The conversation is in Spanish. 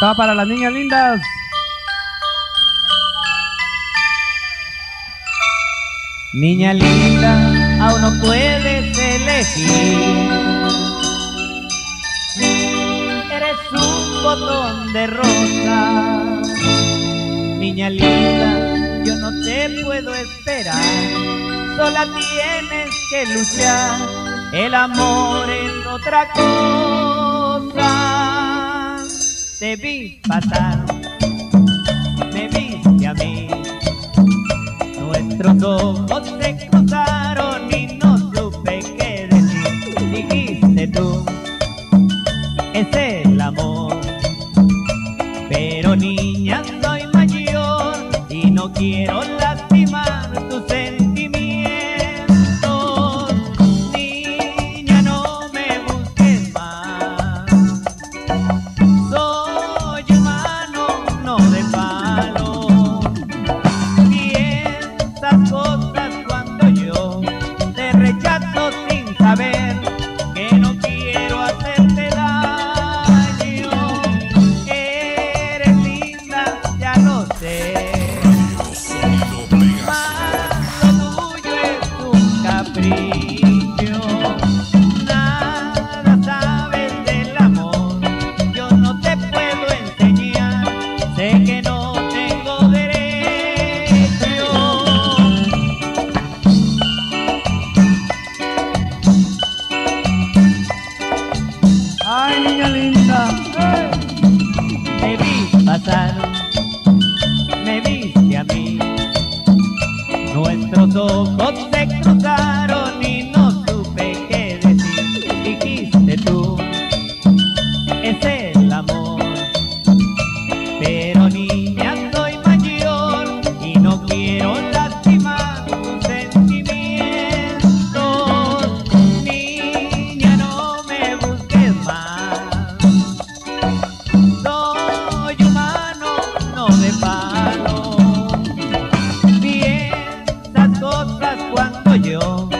Está para las niñas lindas. Niña linda, aún no puedes elegir. Eres un botón de rosa. Niña linda, yo no te puedo esperar. Sola tienes que luchar. El amor es otra cosa me vi pasar, me viste a mí. Nuestros ojos se cruzaron y no supe qué decir. Dijiste tú, es el amor. Pero niña, soy mayor y no quiero la ay niña linda, te vi pasar. cuando yo